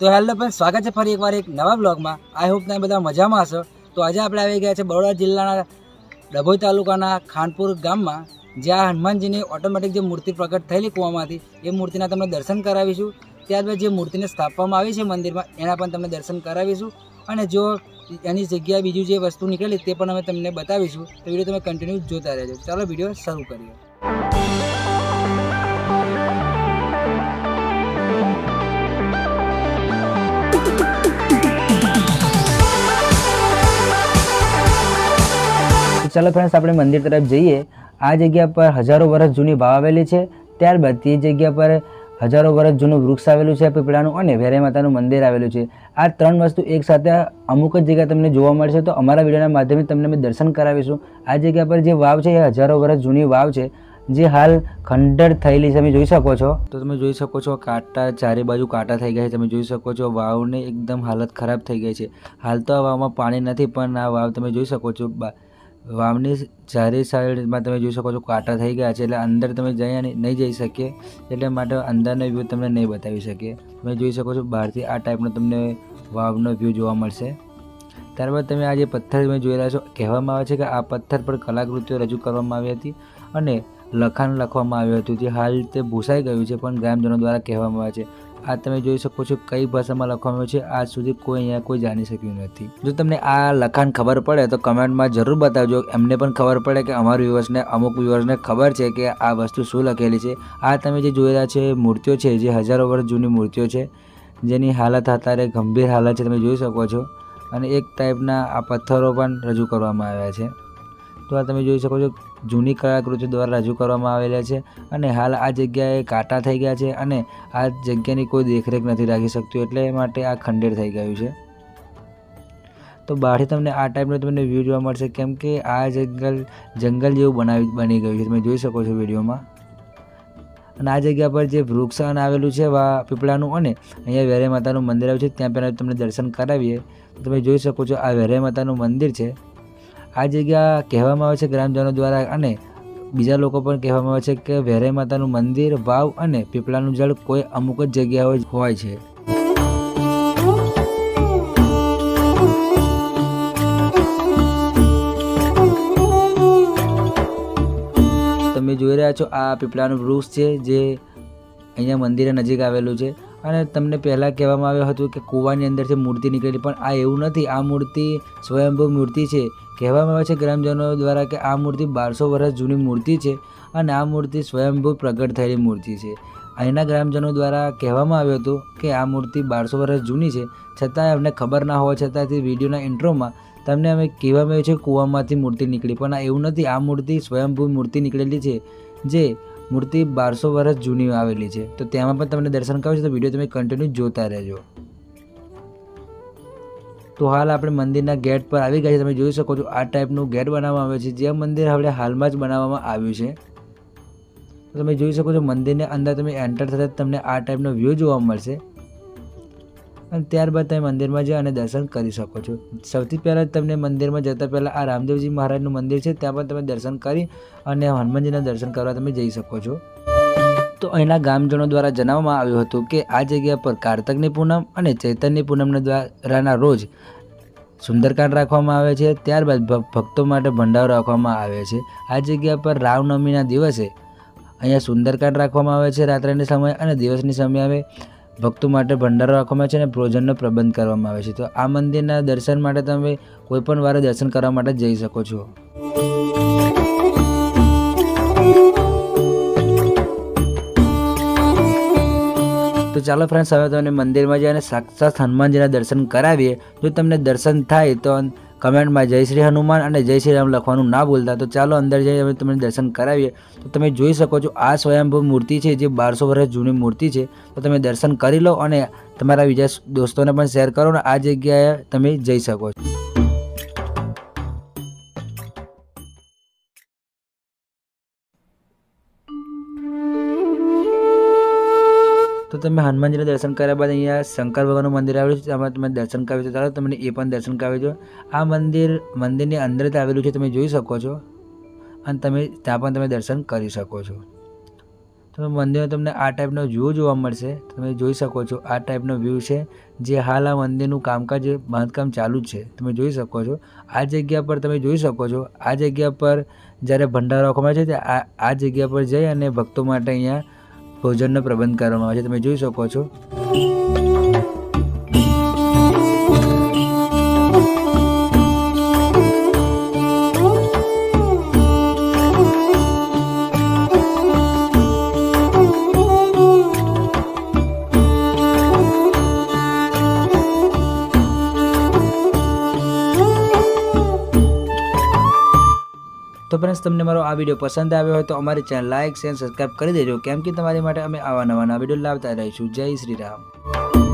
તો hello friend સ્વાગત છે ફરી એકવાર એક નવા બ્લોગમાં આઈ હોપ તમે બધા મજામાં હશો. તો આજે આપણે આવી ગયા છે બરોડા જિલ્લાના ડભોઈ તાલુકાના ખાનપુર ગામમાં, જ્યાં હનુમાનજીની ઓટોમેટિક જે મૂર્તિ પ્રગટ થયેલી કૂવામાંથી, એ મૂર્તિના તમને દર્શન કરાવીશું. ત્યારબાદ જે મૂર્તિને સ્થાપવામાં આવી છે મંદિરમાં, એના પણ તમને દર્શન કરાવીશું. અને જો એની જગ્યાએ બીજું જે વસ્તુ નીકળેલી તે પણ અમે તમને બતાવીશું. તો વીડિયો તમે કન્ટિન્યુ જોતા રહેજો. ચાલો વીડિયો શરૂ કરીએ. ચાલો ફ્રેન્ડ્સ આપણે મંદિર તરફ જઈએ. આ જગ્યા પર હજારો વર્ષ જૂની વાવ આવેલી છે. ત્યારબાદ તે જગ્યા પર હજારો વર્ષ જૂનું વૃક્ષ આવેલું છે, પીપળાનું અને વેરાઈ માતાનું મંદિર આવેલું છે. આ ત્રણ વસ્તુ એક સાથે અમુક જ જગ્યા તમને જોવા મળશે, તો અમારા વિડીયોના માધ્યમથી તમને અમે દર્શન કરાવીશું. આ જગ્યા પર જે વાવ છે, એ હજારો વર્ષ જૂની વાવ છે, જે હાલ ખંડર થયેલી તમે જોઈ શકો છો. તો તમે જોઈ શકો છો, કાંટા ચારે બાજુ કાંટા થઈ ગયા છે. તમે જોઈ શકો છો, વાવને એકદમ હાલત ખરાબ થઈ ગઈ છે. હાલ તો આ વાવમાં પાણી નથી, પણ આ વાવ તમે જોઈ શકો છો. વાવની ચારે સાઈડમાં તમે જોઈ શકો છો કાંટા થઈ ગયા છે એટલે અંદર તમે જઈ અને નહીં જઈ શકીએ એટલે માટે અંદરનો વ્યૂ તમને નહીં બતાવી શકીએ. તમે જોઈ શકો છો બહારથી આ ટાઈપનો તમને વાવનો વ્યૂ જોવા મળશે. ત્યારબાદ તમે આ જે પથ્થર તમે રહ્યા છો, કહેવામાં આવે છે કે આ પથ્થર પર કલાકૃતિઓ રજૂ કરવામાં આવી હતી અને લખાણ લખવામાં આવ્યું હતું જે હાલ તે ભૂસાઈ ગયું છે પણ ગ્રામજનો દ્વારા કહેવામાં આવે છે. આ તમે જોઈ શકો છો કઈ ભાષામાં લખવામાં આવ્યું છે. આજ સુધી કોઈ અહીંયા કોઈ જાણી શક્યું નથી. જો તમને આ લખાણ ખબર પડે તો કમેન્ટમાં જરૂર બતાવજો. એમને પણ ખબર પડે કે અમારા વ્યુઅર્સને, અમુક વ્યુઅર્સને ખબર છે કે આ વસ્તુ શું લખેલી છે. આ તમે જે રહ્યા છે મૂર્તિઓ છે, જે હજારો વર્ષ જૂની મૂર્તિઓ છે, જેની હાલત અત્યારે ગંભીર હાલત છે, તમે જોઈ શકો છો. અને એક ટાઈપના આ પથ્થરો પણ રજૂ કરવામાં આવ્યા છે. તો આ તમે જોઈ શકો છો જૂની કલાકૃતિ દ્વારા રજૂ કરવામાં આવેલા છે અને હાલ આ જગ્યાએ કાંટા થઈ ગયા છે અને આ જગ્યાની કોઈ દેખરેખ નથી રાખી શકતું એટલે માટે આ ખંડેર થઈ ગયું છે. તો બહારથી તમને આ ટાઈપનું તમને વ્યૂ જોવા મળશે કેમ કે આ જંગલ જંગલ જેવું બનાવી, બની ગયું છે. તમે જોઈ શકો છો વિડીયોમાં. અને આ જગ્યા પર જે વૃક્ષ અને આવેલું છે, વા, પીપળાનું અને અહીંયા વેરે માતાનું મંદિર આવ્યું છે, ત્યાં પહેલાં તમને દર્શન કરાવીએ. તમે જોઈ શકો છો આ વેરે માતાનું મંદિર છે. આ જગ્યા કહેવામાં આવે છે ગ્રામજનો દ્વારા અને બીજા લોકો પણ કહેવામાં આવે છે કે વેરાઈ માતાનું મંદિર, વાવ અને પીપળાનું જળ કોઈ અમુક જ જગ્યાઓ હોય છે. તમે જોઈ રહ્યા છો આ પીપળાનું વૃક્ષ છે, જે અહીંયા મંદિરે નજીક આવેલું છે. અને તમને પહેલાં કહેવામાં આવ્યું હતું કે કૂવાની અંદરથી મૂર્તિ નીકળેલી, પણ આ એવું નથી. આ મૂર્તિ સ્વયંભૂ મૂર્તિ છે. કહેવામાં આવે છે ગ્રામજનો દ્વારા કે આ મૂર્તિ બારસો વર્ષ જૂની મૂર્તિ છે અને આ મૂર્તિ સ્વયંભૂ પ્રગટ થયેલી મૂર્તિ છે. અહીંના ગ્રામજનો દ્વારા કહેવામાં આવ્યું હતું કે આ મૂર્તિ બારસો વર્ષ જૂની છે. છતાં અમને ખબર ના હોવા છતાંથી વિડીયોના ઇન્ટ્રોમાં તમને અમે કહેવામાં આવ્યું છે કૂવામાંથી મૂર્તિ નીકળી. પણ આ એવું નથી. આ મૂર્તિ સ્વયંભૂ મૂર્તિ નીકળેલી છે, જે મૂર્તિ બારસો વર્ષ જૂની આવેલી છે. તો તેમાં પણ તમને દર્શન કરાવશે તો વીડિયો તમે કન્ટિન્યુ જોતા રહેજો. તો હાલ આપણે મંદિરના ગેટ પર આવી ગયા છે તમે જોઈ શકો છો, આ ટાઈપનું ગેટ બનાવવામાં આવે છે. જે મંદિર હવે હાલમાં જ બનાવવામાં આવ્યું છે. તો તમે જોઈ શકો છો, મંદિરની અંદર તમે એન્ટર થતાં તમને આ ટાઈપનો વ્યૂ જોવા મળશે. અને ત્યારબાદ તમે મંદિરમાં જઈ અને દર્શન કરી શકો છો. સૌથી પહેલાં તમને મંદિરમાં જતાં પહેલાં આ રામદેવજી મહારાજનું મંદિર છે, ત્યાં પણ તમે દર્શન કરી અને હનુમાનજીના દર્શન કરવા તમે જઈ શકો છો. તો અહીંના ગામજનો દ્વારા જણાવવામાં આવ્યું હતું કે આ જગ્યા પર કારતકની પૂનમ અને ચૈતન્ય પૂનમના દ્વારાના રોજ સુંદરકાંડ રાખવામાં આવે છે. ત્યારબાદ ભક્તો માટે ભંડારો રાખવામાં આવે છે. આ જગ્યા પર રામનવમીના દિવસે અહીંયા સુંદરકાંડ રાખવામાં આવે છે રાત્રિના સમયે અને દિવસની સમયે ભક્તો માટે ભંડારો રાખવામાં આવે છે અને ભોજનનો પ્રબંધ કરવામાં આવે છે. તો આ મંદિરના દર્શન માટે તમે કોઈ પણ વારે દર્શન કરવા માટે જઈ શકો છો. તો ચાલો ફ્રેન્ડ્સ હવે તમને મંદિરમાં જઈને સાક્ષાત હનુમાનજીના દર્શન કરાવીએ. જો તમને દર્શન થાય તો કમેન્ટમાં જય શ્રી હનુમાન અને જય શ્રી રામ લખવાનું ના ભૂલતા. તો ચાલો અંદર જઈ અમે તમને દર્શન કરાવીએ. તો તમે જોઈ શકો છો, આ સ્વયંભૂ મૂર્તિ છે, જે બારસો વર્ષ જૂની મૂર્તિ છે. તો તમે દર્શન કરી લો અને તમારા બીજા દોસ્તોને પણ શેર કરો ને આ જગ્યાએ તમે જઈ શકો છો. તો તમે હનુમાનજીના દર્શન કર્યા બાદ અહીંયા શંકર ભગવાનનું મંદિર આવેલું છે. તેમાં તમે દર્શન કરાવી છો ચાલો તમને એ પણ દર્શન કરાવી દો. આ મંદિર, મંદિરની અંદર જ આવેલું છે, તમે જોઈ શકો છો. અને તમે ત્યાં પણ તમે દર્શન કરી શકો છો. તો મંદિર તમને આ ટાઈપનો વ્યૂ જોવા મળશે. તમે જોઈ શકો છો આ ટાઈપનો વ્યૂ છે. જે હાલ આ મંદિરનું કામકાજ બાંધકામ ચાલુ જ છે. તમે જોઈ શકો છો. આ જગ્યા પર તમે જોઈ શકો છો. આ જગ્યા પર જ્યારે ભંડારો રાખવામાં આવે છે આ જગ્યા પર જઈ અને ભક્તો માટે અહીંયા ભોજનનો પ્રબંધ કરવામાં આવે છે. તમે જોઈ શકો છો. તો ફ્રેન્ડ્સ તમને મારો આ વીડિયો પસંદ આવ્યો હોય તો અમારી ચેનલ લાઇક શેર સબસ્ક્રાઈબ કરી દેજો. કેમ કે તમારી માટે અમે આવા નવા નવા વીડિયો લાવતા રહીશું. જય શ્રી રામ.